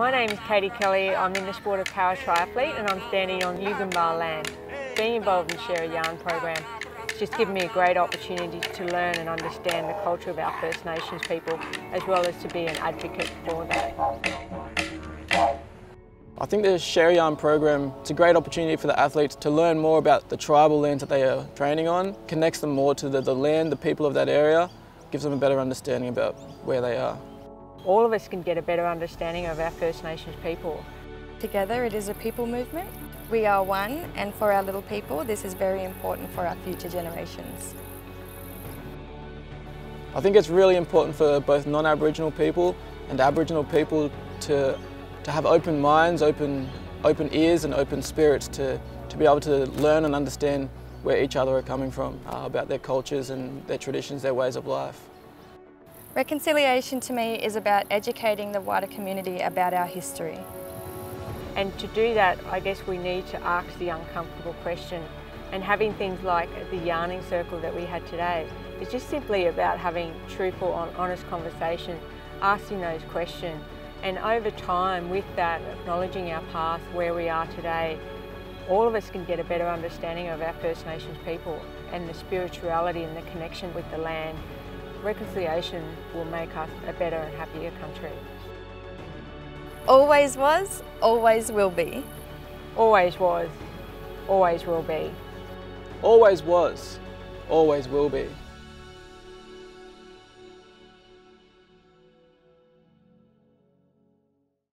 My name is Katie Kelly. I'm in the sport of paratriathlete and I'm standing on Yugambeh land. Being involved in Share a Yarn program has just given me a great opportunity to learn and understand the culture of our First Nations people as well as to be an advocate for that. I think the Share a Yarn program is a great opportunity for the athletes to learn more about the tribal lands that they are training on, connects them more to the, the land, the people of that area, gives them a better understanding about where they are. All of us can get a better understanding of our First Nations people. Together it is a people movement. We are one and for our little people this is very important for our future generations. I think it's really important for both non-Aboriginal people and Aboriginal people to to have open minds, open, open ears and open spirits to, to be able to learn and understand where each other are coming from, uh, about their cultures and their traditions, their ways of life. Reconciliation to me is about educating the wider community about our history. And to do that, I guess we need to ask the uncomfortable question. And having things like the yarning circle that we had today is just simply about having truthful, honest conversation, asking those questions and over time, with that, acknowledging our path, where we are today, all of us can get a better understanding of our First Nations people and the spirituality and the connection with the land. Reconciliation will make us a better and happier country. Always was, always will be. Always was, always will be. Always was, always will be.